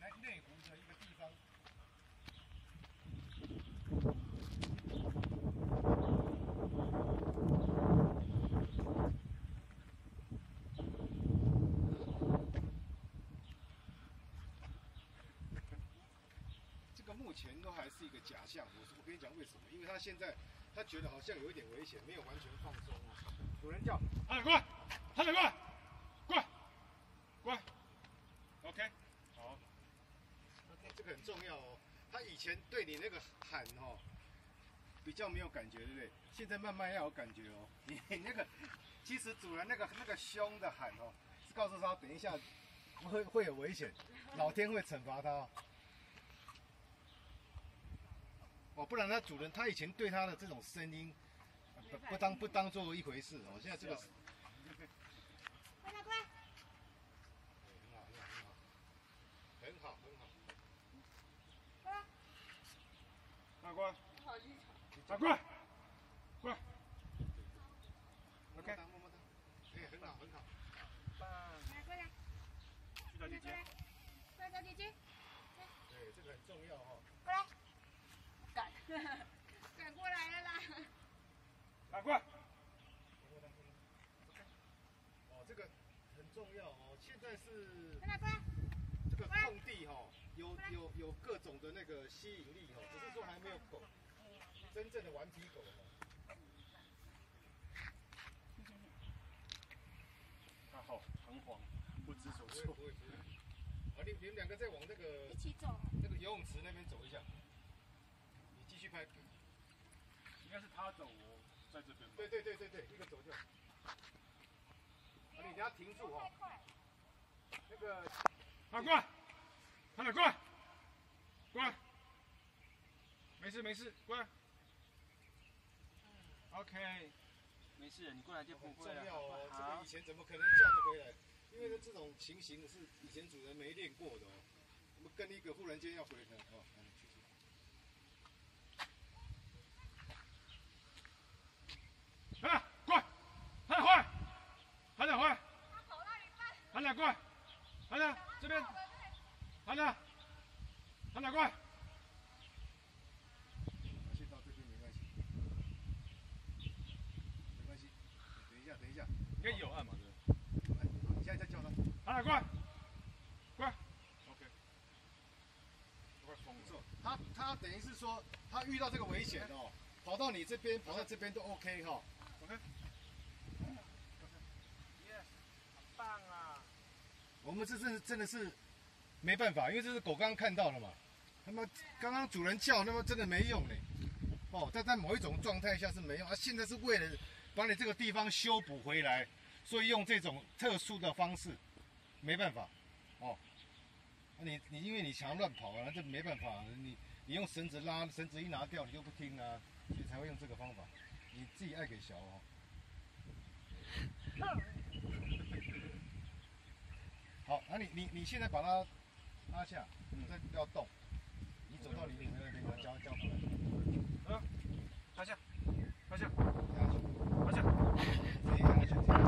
内内湖的一个地方。这个目前都还是一个假象，我我跟你讲为什么？因为他现在他觉得好像有一点危险，没有完全放松哦。有人叫，他过来，他过来，过来，过来，OK，好，这个很重要哦。他以前对你那个喊哦，比较没有感觉，对不对？现在慢慢要有感觉哦。你那个，其实主人那个那个凶的喊哦，是告诉他等一下会会有危险，老天会惩罚他哦。哦，不然他主人他以前对他的这种声音不不当不当做一回事哦。现在这个快来快！很好很好很好很好很好。快来！那过来，好厉害！那过来，过来，OK，么么哒，哎，很好很好，棒，来过来，去找姐姐，过来找姐姐，对，这个很重要哦。过来，赶，赶过来了啦！赶快，哦，这个很重要哦。现在是！这个空地哈、哦，有有有各种的那个吸引力哦，只是说还没有狗，真正的顽皮狗哦。他好彷徨，不知所措。不会不会。好，你你们两个再往那个一起走。那个游泳池那边走一下，你继续拍。应该是他走，我在这边吧。对对对对对，一个走就好。啊，你等下停住哦。那个啊，过来，快点过来，过来，没事没事，过来。OK，没事，你过来就不很会了。重要哦，这个以，前怎么可能叫得回来？因为，这种情形是以前主人没练过的哦。我们跟一个忽然间要回来哦，来去去。啊，过来，快点过来，快点过来，快点过来，快点这边，快点，快点过来。先到这边没关系，没关系。等一下，应该有按嘛，对不来，你现在再叫他。对？快点过来，过来。OK，快疯了。错，他他等于是说，他遇到这个危险哦，跑到你这边，跑到这边都 OK 哈、OK。Yes，好棒啊！我们这真是真的是没办法，因为这是狗刚刚看到了嘛，他妈刚刚主人叫，那么真的没用嘞。哦，但在某一种状态下是没用，啊，现在是为了把你这个地方修补回来，所以用这种特殊的方式，没办法。哦，啊你你因为你想要乱跑啊，这没办法，你你用绳子拉，绳子一拿掉你就不听啊，所以才会用这个方法。你自己爱给小哦。好，那、你你你现在把它拉下，你再不要动，你走到你领那边，把它交交出来，啊，趴下，趴下，压下去，Thank you.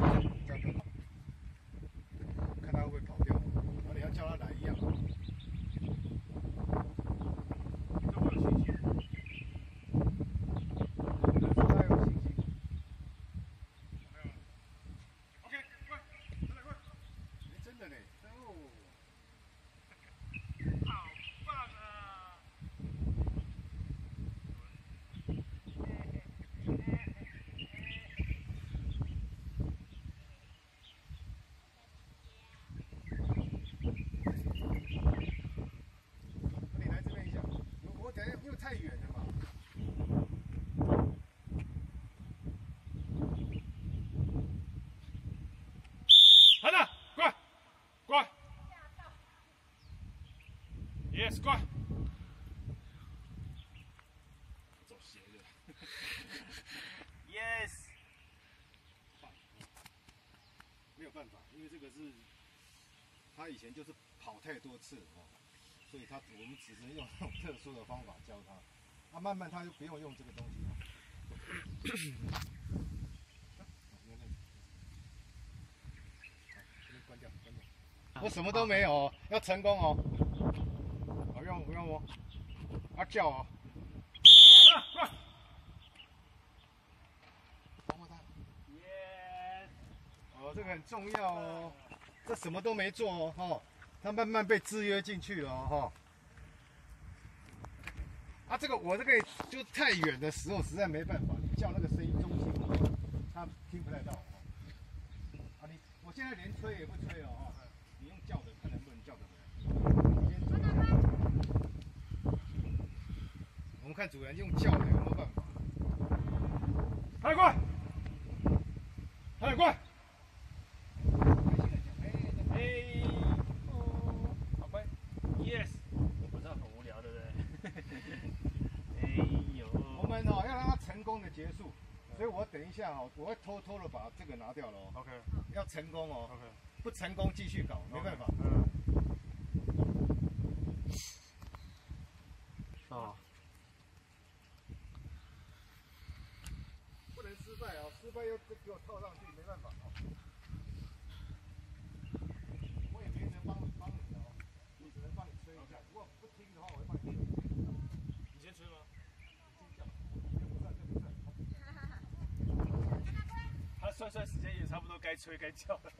来。走斜的。yes。没有办法，因为这个是他以前就是跑太多次哦，所以他我们只能用这种特殊的方法教他，他、慢慢他就不用用这个东西了。关掉，关掉。我什么都没有哦，要成功哦。用不要哦，啊叫哦，啊，过来。摸摸它。耶！哦，这个很重要哦，这什么都没做哦，哈，它慢慢被制约进去了哦，哈。啊，这个我这个就太远的时候实在没办法，你叫那个声音中心，他听不太到。啊，你我现在连吹也不吹了哦，你用叫的看能不能叫得回来。先我们看主人用叫的有没有办法？快过来！快过来！哎，好乖，yes。我知道很无聊，对不对？哎呦，我们哦要让它成功的结束，所以我等一下哦，我会偷偷的把这个拿掉了哦，OK 要成功哦，OK，不成功继续搞，没办法。嗯。哦，不能失败哦，给我套上去，没办法哦。我也没人帮帮你。的哦，我只能帮你吹。一下。如果不听的话，我会帮你吹。你先吹。吗？这不算，这不算。他算算时间也差不多该吹。该叫了。